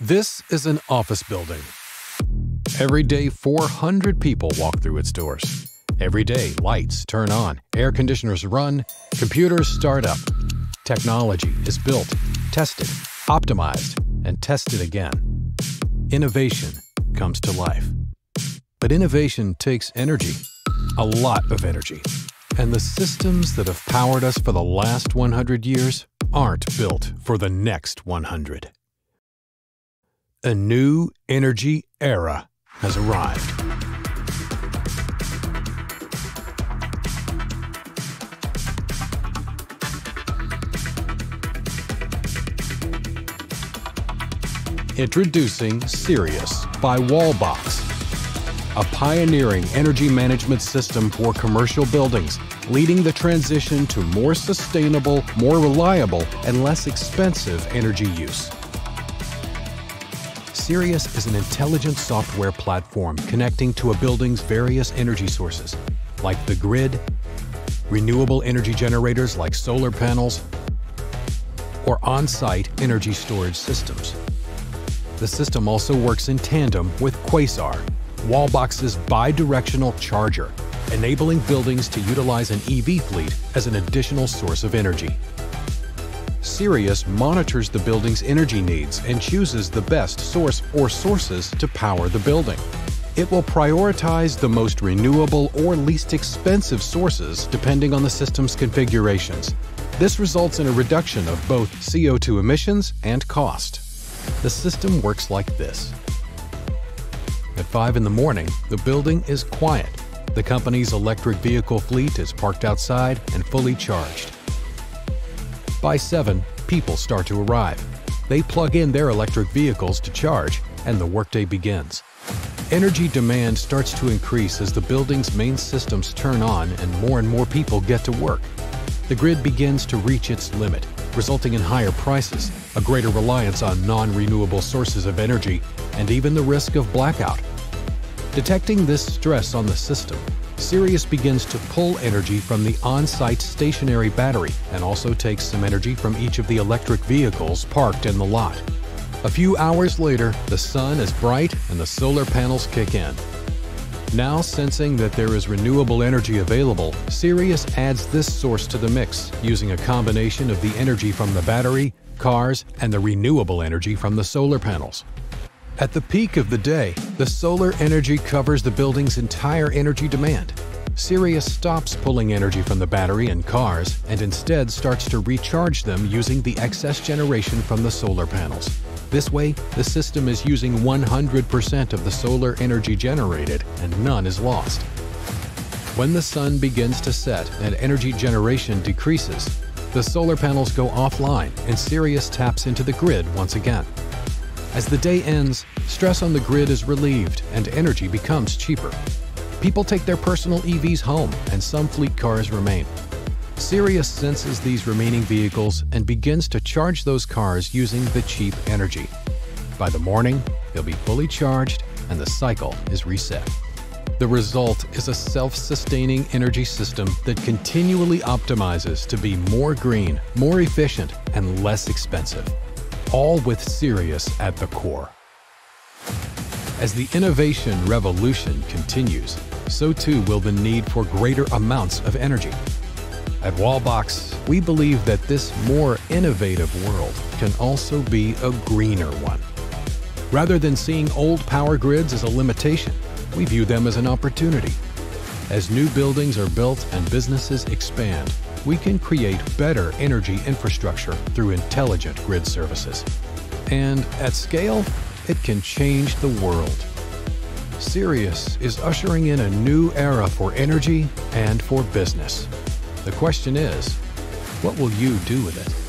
This is an office building. Every day, 400 people walk through its doors. Every day, lights turn on, air conditioners run, computers start up. Technology is built, tested, optimized, and tested again. Innovation comes to life. But innovation takes energy, a lot of energy. And the systems that have powered us for the last 100 years aren't built for the next 100. A new energy era has arrived. Introducing Sirius by Wallbox, a pioneering energy management system for commercial buildings, leading the transition to more sustainable, more reliable, and less expensive energy use. Sirius is an intelligent software platform connecting to a building's various energy sources, like the grid, renewable energy generators like solar panels, or on-site energy storage systems. The system also works in tandem with Quasar, Wallbox's bi-directional charger, enabling buildings to utilize an EV fleet as an additional source of energy. Sirius monitors the building's energy needs and chooses the best source or sources to power the building. It will prioritize the most renewable or least expensive sources depending on the system's configurations. This results in a reduction of both CO2 emissions and cost. The system works like this. At 5 in the morning, the building is quiet. The company's electric vehicle fleet is parked outside and fully charged. By 7, people start to arrive. They plug in their electric vehicles to charge, and the workday begins. Energy demand starts to increase as the building's main systems turn on and more and more people get to work. The grid begins to reach its limit, resulting in higher prices, a greater reliance on non-renewable sources of energy, and even the risk of blackout. Detecting this stress on the system, Sirius begins to pull energy from the on-site stationary battery and also takes some energy from each of the electric vehicles parked in the lot. A few hours later, the sun is bright and the solar panels kick in. Now sensing that there is renewable energy available, Sirius adds this source to the mix using a combination of the energy from the battery, cars, and the renewable energy from the solar panels. At the peak of the day, the solar energy covers the building's entire energy demand. Sirius stops pulling energy from the battery and cars and instead starts to recharge them using the excess generation from the solar panels. This way, the system is using 100% of the solar energy generated and none is lost. When the sun begins to set and energy generation decreases, the solar panels go offline and Sirius taps into the grid once again. As the day ends, stress on the grid is relieved and energy becomes cheaper. People take their personal EVs home and some fleet cars remain. Sirius senses these remaining vehicles and begins to charge those cars using the cheap energy. By the morning, they'll be fully charged and the cycle is reset. The result is a self-sustaining energy system that continually optimizes to be more green, more efficient, and less expensive all with Sirius at the core. As the innovation revolution continues, so too will the need for greater amounts of energy. At Wallbox, we believe that this more innovative world can also be a greener one. Rather than seeing old power grids as a limitation, we view them as an opportunity. As new buildings are built and businesses expand, we can create better energy infrastructure through intelligent grid services. And at scale, it can change the world. Sirius is ushering in a new era for energy and for business. The question is, what will you do with it?